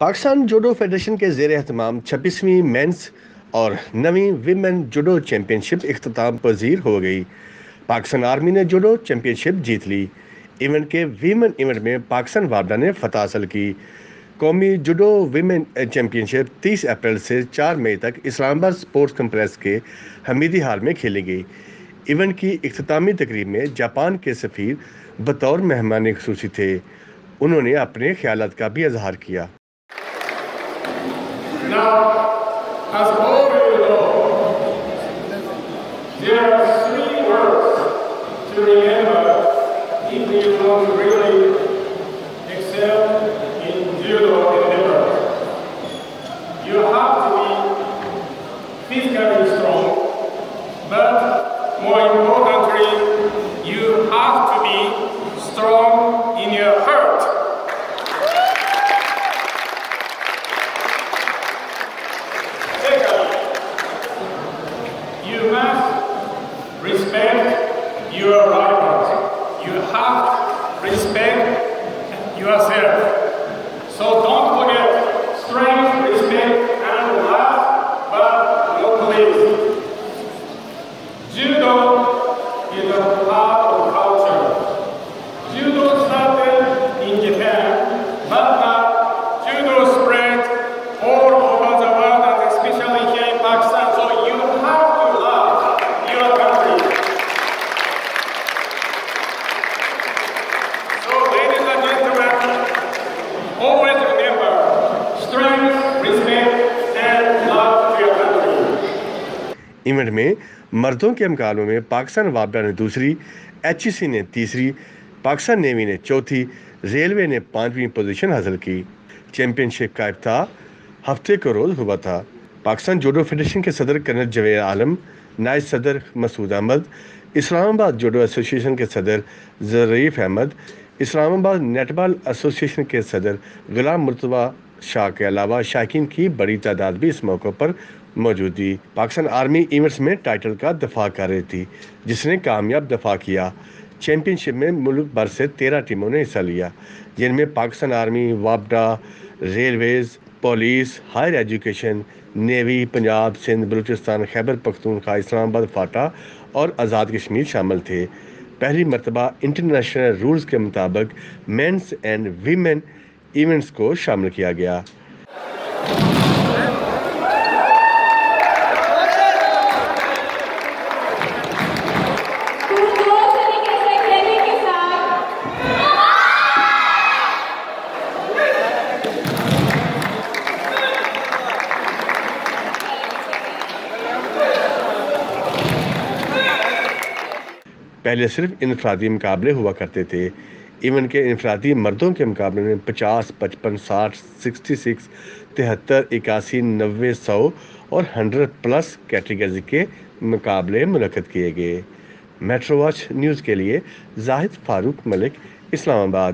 Pakistan judo federation کے زیر اہتمام چھبیسویں مینس اور نویں ویمن جوڈو چیمپئن شپ اختتام پذیر ہو گئی۔ پاکستان آرمی نے جوڈو چیمپئن شپ جیت لی۔ ایونٹ کے ویمن ایونٹ میں پاکستان وابڈا نے فتح حاصل کی۔ قومی جوڈو ویمن چیمپئن شپ تیس اپریل سے چار مئی تک اسلام آباد سپورٹس کمپلیکس کے حمیدی ہال میں کھیلی گئی۔ ایونٹ کی اختتامی تقریب میں جاپان کے سفیر بطور مہمان خصوصی تھے۔ انہوں نے اپنے خیالات کا بھی اظہار کیا۔ Strong, but more importantly, you have to be strong in your heart. Second, you must respect your rivals. You have to respect yourself. So don't forget strength, respect, and love, but not least. Judo is a event میں مردوں کے مقابلوں میں پاکستان وابڈا نے دوسری، H C نے تیسری، Pakistan navy نے چوتھی، ریلوے نے پانچویں پوزیشن حاصل کی۔ چیمپئن شپ کا افتتاح ہفتے کو روز ہوا تھا۔ پاکستان جوڈو فیڈریشن کے صدر کرنل جوید عالم، نائب صدر مسعود احمد، اسلام آباد جوڈو ایسوسی ایشن کے صدر ظریف احمد، اسلام آباد نیٹ بال ایسوسی ایشن کے صدر غلام مرتبہ شاہ کے علاوہ شائقین کی بڑی تعداد بھی اس موقع پر موجود تھی پاکستان آرمی ایونٹس میں ٹائٹل کا دفاع کر رہی تھی، جس نے کامیاب دفاع کیا۔ چیمپئن شپ میں ملک بھر سے تیرہ ٹیموں نے حصہ لیا، جن میں Pakistan army, وابڈا، railways, police, higher education, navy, Punjab, Sindh, Balochistan, Khyber, Pakhtunkhwa, Islamabad, FATA اور آزاد کشمیر شامل تھے۔ پہلی مرتبہ انٹرنیشنل رولز کے مطابق مینس اینڈ ویمن ایونٹس کو شامل کیا گیا۔ پہلے صرف انفرادی مقابلے ہوا کرتے تھے۔ ایون کہ انفرادی مردوں کے مقابلے میں پچاس، پچپن، ساٹھ، سکسٹی سکس، تہتر، اکاسی، نوے، سو اور ہنڈریڈ پلس کیٹیگریز کے مقابلے منعقد کیے گئے۔ میٹرو واچ نیوز کے لیے زاہد فاروق ملک، اسلام آباد۔